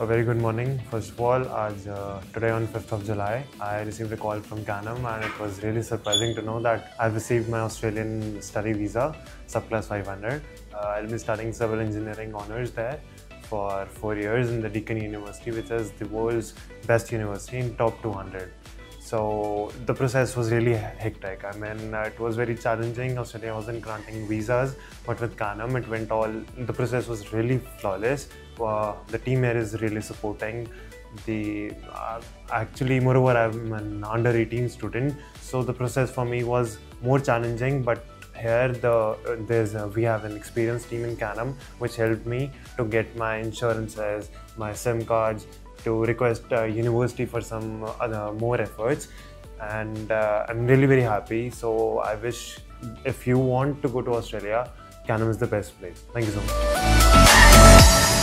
A very good morning. First of all, आज, uh, today on 5th of July, I received a call from Canam and it was really surprising to know that I've received my Australian study visa, subclass 500. Uh, I'll be studying civil engineering honors there for four years in the Deakin University, which is the world's best university in top 200. So the process was really hectic. I mean, it was very challenging. Australia wasn't granting visas, but with Canam, it went all. The process was really flawless. Uh, the team here is really supporting. The uh, actually, moreover, I'm an under 18 student, so the process for me was more challenging, but here the there's we have an experienced team in Canam which helped me to get my insurances, my SIM cards, to request uh, university for some other more efforts. And uh, I'm really very happy. So I wish if you want to go to Australia Canam is the best place. Thank you so much